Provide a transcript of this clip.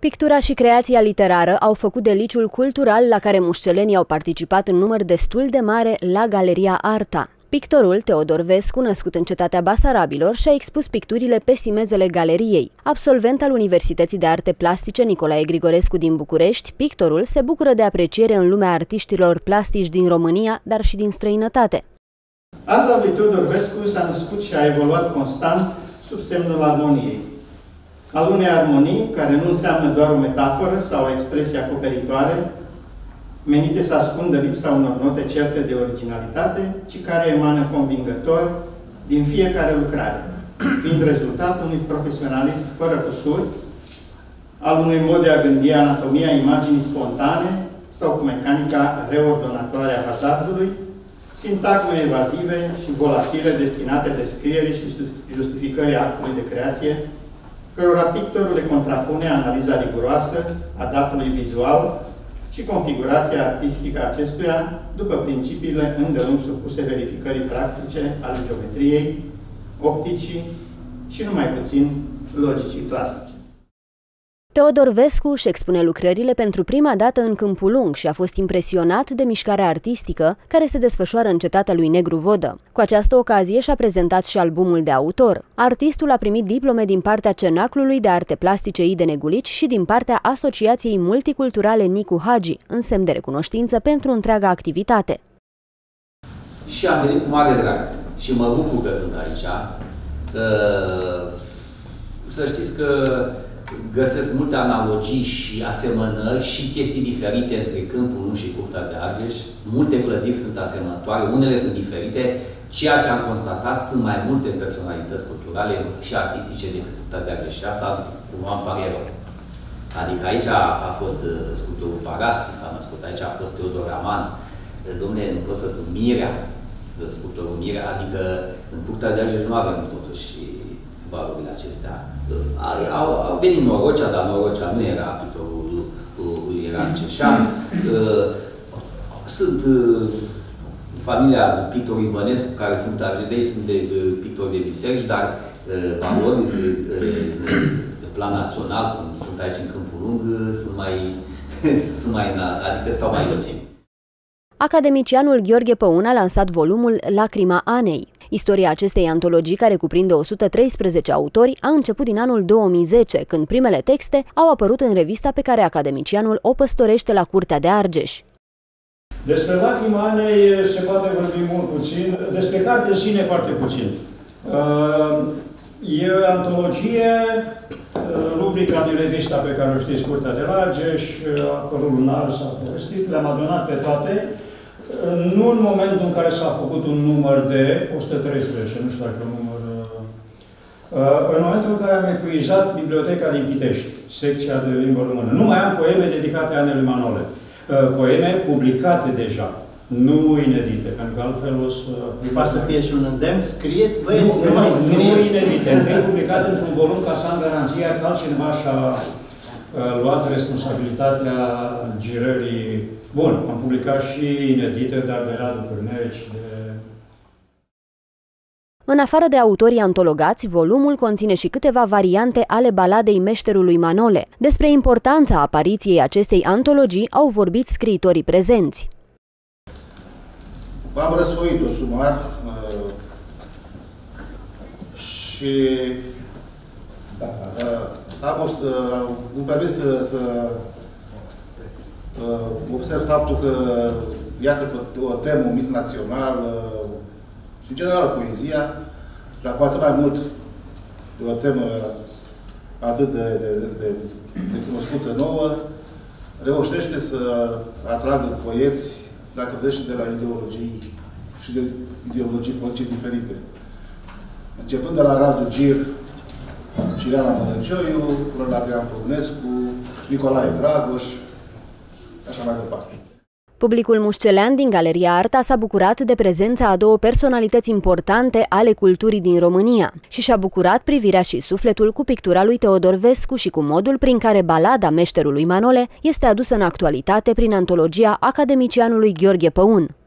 Pictura și creația literară au făcut deliciul cultural la care mușcelenii au participat în număr destul de mare la Galeria Arta. Pictorul Teodor Vescu, născut în cetatea Basarabilor, și-a expus picturile pe simezele galeriei. Absolvent al Universității de Arte Plastice Nicolae Grigorescu din București, pictorul se bucură de apreciere în lumea artiștilor plastici din România, dar și din străinătate. Arta lui Teodor Vescu s-a născut și a evoluat constant sub semnul armoniei al unei armonii care nu înseamnă doar o metaforă sau o expresie acoperitoare, menite să ascundă lipsa unor note certe de originalitate, ci care emană convingător din fiecare lucrare, fiind rezultatul unui profesionalism fără cusuri, al unui mod de a gândi anatomia imaginii spontane sau cu mecanica reordonatoare a hazardului, sintagme evazive și volatile destinate descrierii și justificării actului de creație cărora pictorul le contrapune analiza riguroasă a datului vizual și configurația artistică a acestuia după principiile îndelung supuse verificării practice ale geometriei, opticii și numai puțin logicii clasice. Teodor Vescu își expune lucrările pentru prima dată în Câmpul Lung și a fost impresionat de mișcarea artistică care se desfășoară în cetatea lui Negru Vodă. Cu această ocazie și-a prezentat și albumul de autor. Artistul a primit diplome din partea Cenaclului de Arte Plastice Ide Negulici și din partea Asociației Multiculturale Nicu Hagi, în semn de recunoștință pentru întreaga activitate. Și am venit cu mare drag și mă bucur că sunt aici. Uh, să știți că găsesc multe analogii și asemănări și chestii diferite între Câmpul Nu și Curtea de Argeș. Multe clădiri sunt asemănătoare, unele sunt diferite. Ceea ce am constatat sunt mai multe personalități culturale și artistice decât Curtea de Argeș. Și asta îmi pare rău. Adică aici a, a fost uh, sculptorul Paraschi, s-a născut, aici a fost Teodor Raman, uh, domne, nu pot să spun, Mirea, uh, sculptorul Mirea, adică în Curtea de Argeș nu avem totuși valurile acestea. Au, au venit Norocea, dar Norocea nu era pictorul era Ceșan. Sunt familia pictorului Ivănescu, care sunt argedei, sunt de pictori de biserici, dar valori de, de plan național, cum sunt aici în Câmpul Lung, sunt mai, sunt mai adică stau mai lăsim. Academicianul Gheorghe Păun a lansat volumul Lacrima Anei. Istoria acestei antologii, care cuprinde 113 autori, a început din anul 2010, când primele texte au apărut în revista pe care academicianul o păstorește la Curtea de Argeș. Despre Lacrima Anei se poate vorbi mult puțin, despre carte în sine foarte puțin. Uh, e o antologie, uh, rubrica din revista pe care o știți, Curtea de Argeș, acolo lunar s-a povestit, le-am adunat pe toate, nu în momentul în care s-a făcut un număr de 113, nu știu dacă un număr... Uh, în momentul în care am epuizat biblioteca din Pitești, secția de limbă română. Nu mai am poeme dedicate Anelui Manole. Uh, poeme publicate deja, nu inedite, pentru că altfel o să... Poate să fie și un îndemn, scrieți, băieți, nu, nu mai scrieți. Nu inedite, întâi publicate într-un volum ca să am garanția că altcineva și-a uh, luat responsabilitatea girării Bun, am publicat și inedite, dar de Radu Cârneci, de... În afară de autorii antologați, volumul conține și câteva variante ale baladei meșterului Manole. Despre importanța apariției acestei antologii au vorbit scriitorii prezenți. Am răsfoit-o sumar uh, și uh, am, uh, îmi permis să, să Uh, observ faptul că, iată, o temă, un mit național uh, și, în general, poezia, dar cu atât mai mult o temă atât de, de, de, de cunoscută nouă, reușește să atragă poeți, dacă vreți, de la ideologii și de ideologii politice diferite. Începând de la Radu Gir și Ileana Mănăcioiu, până la Adrian Păunescu, Nicolae Dragoș, așa mai departe. Publicul mușcelean din Galeria Arta s-a bucurat de prezența a două personalități importante ale culturii din România și și-a bucurat privirea și sufletul cu pictura lui Teodor Vescu și cu modul prin care balada meșterului Manole este adusă în actualitate prin antologia academicianului Gheorghe Păun.